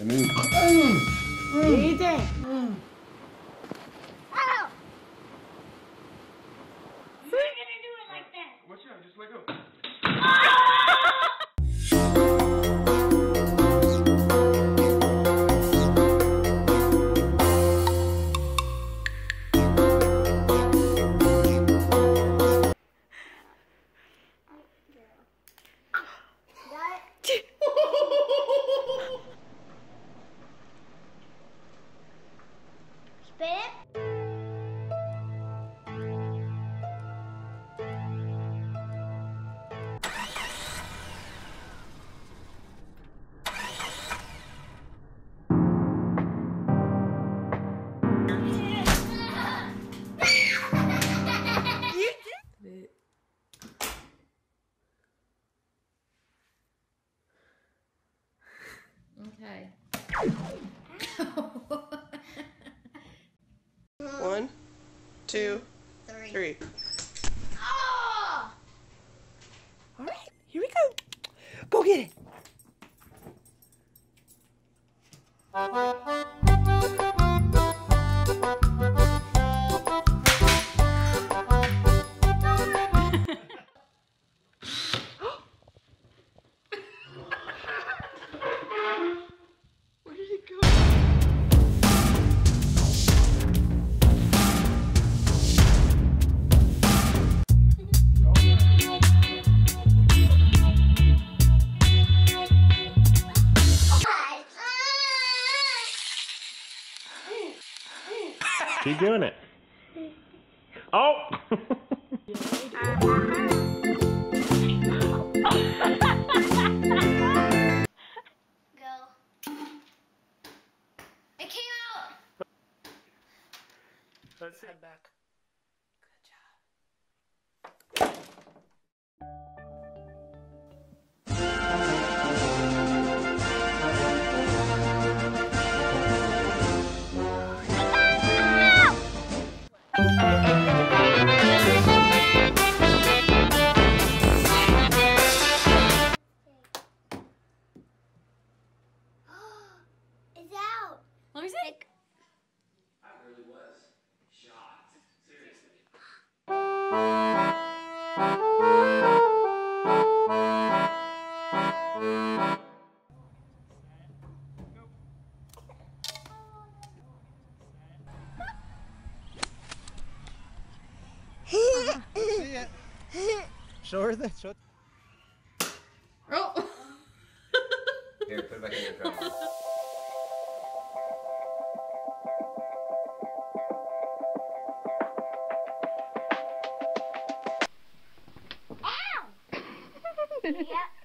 嗯嗯嗯嗯。Okay. One, two, three. Oh! All right, here we go. Go get it. Keep doing it. Oh! Go. It came out. Let's Head back. Show her the show. Oh. Here, put it back in your truck. Ow! yep.